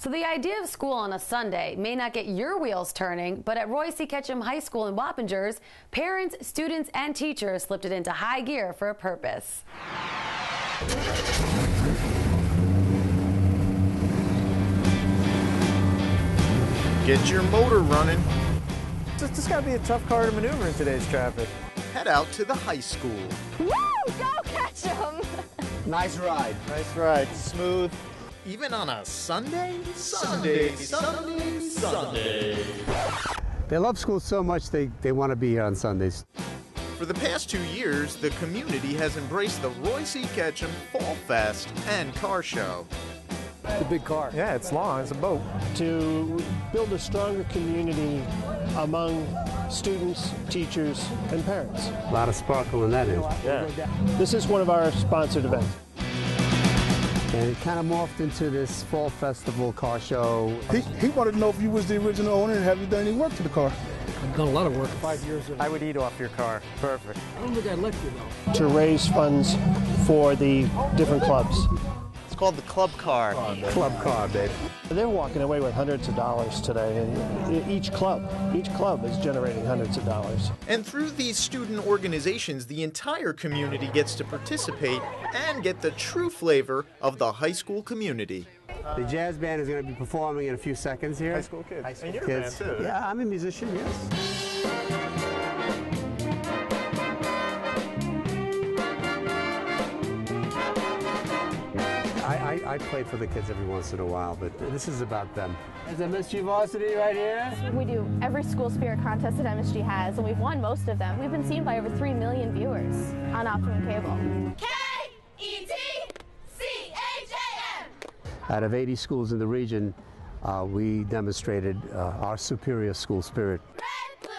So the idea of school on a Sunday may not get your wheels turning, but at Roy C. Ketcham High School in Wappingers, parents, students, and teachers slipped it into high gear for a purpose. Get your motor running. This, this got to be a tough car to maneuver in today's traffic. Head out to the high school. Woo! Go catch 'em! Nice ride. Nice ride. Smooth. Even on a Sunday? Sunday, Sunday, Sunday. They love school so much they, they want to be here on Sundays. For the past two years, the community has embraced the Roy C. Ketcham Fall Fest and Car Show. It's a big car. Yeah, it's long. It's a boat. to build a stronger community among students, teachers, and parents. A lot of sparkle in that is. Yeah. This is one of our sponsored events. And it kind of morphed into this fall festival car show. He, he wanted to know if you was the original owner and have you done any work to the car. I've done a lot of work. Five years. I would eat off your car. Perfect. I don't think I left you though. to raise funds for the different clubs. It's called the club car. Club car, babe. They're walking away with hundreds of dollars today, and each club, each club is generating hundreds of dollars. And through these student organizations, the entire community gets to participate and get the true flavor of the high school community. The jazz band is going to be performing in a few seconds here. High school kids. High school And you're a kids. band, too. Yeah, I'm a musician, yes. I, I, I play for the kids every once in a while, but this is about them. Is the MSG Varsity right here? We do every school spirit contest that MSG has, and we've won most of them. We've been seen by over 3 million viewers on Optimum Cable. K E T C H A M. Out of 80 schools in the region, uh, we demonstrated uh, our superior school spirit. Red, blue,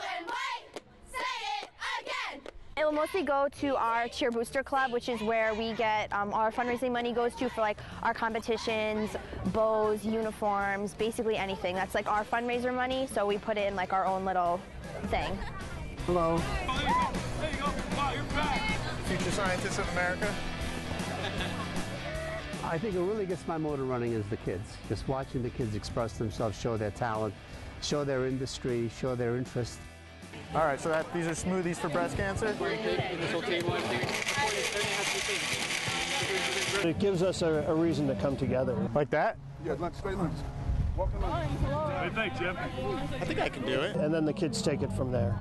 again. It will mostly go to our Cheer Booster Club, which is where we get um, our fundraising money goes to for like our competitions, bows, uniforms, basically anything. That's like our fundraiser money, so we put it in like our own little thing. Hello. Future scientists of America. I think what really gets my motor running is the kids. Just watching the kids express themselves, show their talent, show their industry, show their interest. All right, so that these are smoothies for breast cancer. It gives us a, a reason to come together. Like that? Yeah, lunch, straight lunch. Walking lunch. I think I can do it. And then the kids take it from there.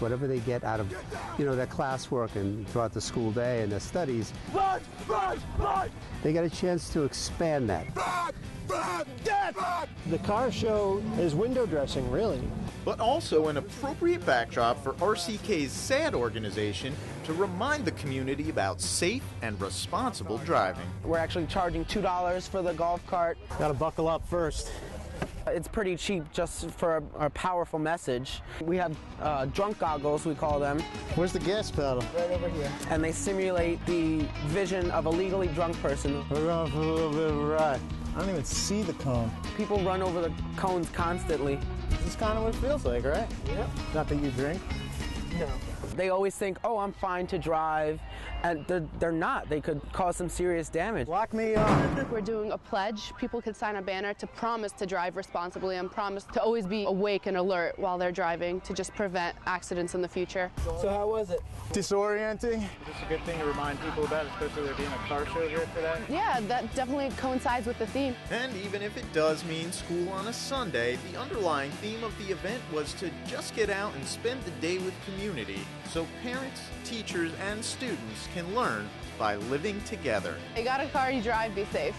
Whatever they get out of, you know, their classwork and throughout the school day and their studies, they get a chance to expand that. The car show is window dressing, really. but also an appropriate backdrop for RCK's SADD organization to remind the community about safe and responsible driving. We're actually charging $2 for the golf cart. Got to buckle up first. It's pretty cheap just for a, a powerful message. We have uh, drunk goggles, we call them, Where's the gas pedal? right over here. And they simulate the vision of a legally drunk person. We're going for a little bit of a ride. I don't even see the cone. People run over the cones constantly. This is kind of what it feels like, right? Yep. Not that you drink. No. They always think, oh, I'm fine to drive. And they're, they're not. They could cause some serious damage. Lock me up. We're doing a pledge. People could sign a banner to promise to drive responsibly and promise to always be awake and alert while they're driving to just prevent accidents in the future. So how was it? Disorienting. Is this a good thing to remind people about, especially there being a car show here today? Yeah, that definitely coincides with the theme. And even if it does mean school on a Sunday, the underlying theme of the event was to just get out and spend the day with community so parents, teachers, and students can learn by living together. You got a car, you drive, be safe.